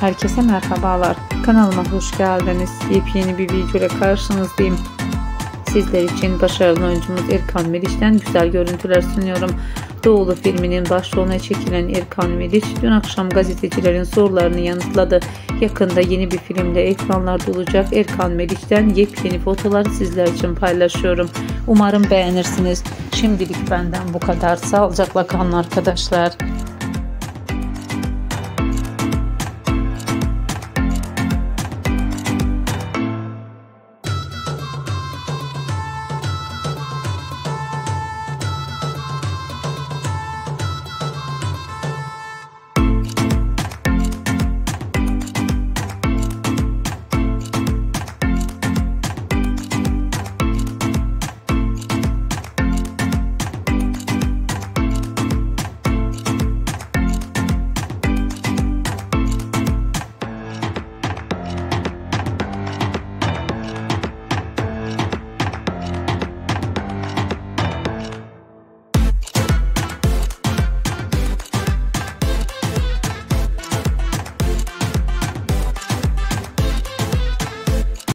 Herkese merhabalar. Kanalıma hoş geldiniz. Yepyeni bir video ile karşınızdayım. Sizler için başarılı oyuncumuz Erkan Meriç'ten güzel görüntüler sunuyorum. Doğulu filminin başrolüne çekilen Erkan Meriç dün akşam gazetecilerin sorularını yanıtladı. Yakında yeni bir filmde ekranlarda olacak Erkan Meriç'ten yepyeni fotoğrafları sizler için paylaşıyorum. Umarım beğenirsiniz. Şimdilik benden bu kadar. Sağlıcakla kalın arkadaşlar.